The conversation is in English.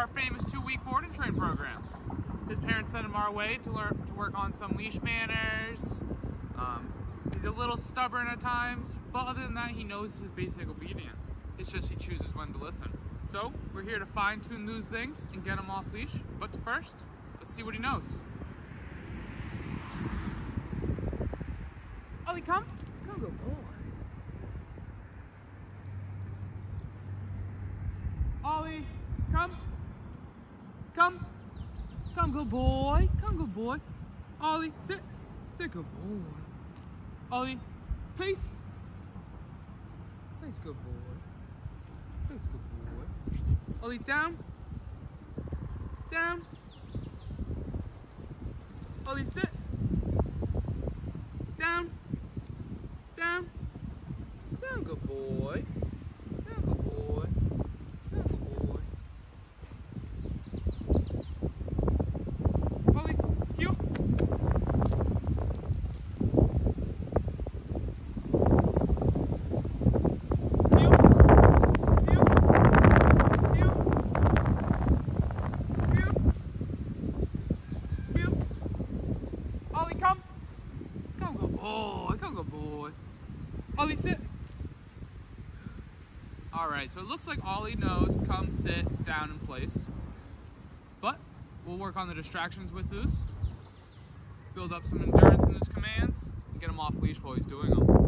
our famous two week board and train program. His parents sent him our way to learn to work on some leash manners. Um, he's a little stubborn at times, but other than that, he knows his basic obedience. It's just he chooses when to listen. So we're here to fine tune those things and get him off leash. But first, let's see what he knows. Ollie, come. Come, good boy. Ollie, come. Come. Come, good boy. Come, good boy. Ollie, sit. Sit, good boy. Ollie, place. Place, good boy. Place, good boy. Ollie, down. Down. Ollie, sit. Down. Down. Down, good boy. Down, good boy. Down, good boy. Ollie, heel. Heel. Heel. Heel. Heel. Heel. Ollie, come. Come, good Oh, boy. Come, good boy. Ollie, sit. All right, so it looks like Ollie knows come, sit, down, in place. But we'll work on the distractions with this, build up some endurance in his commands, and get him off leash while he's doing them.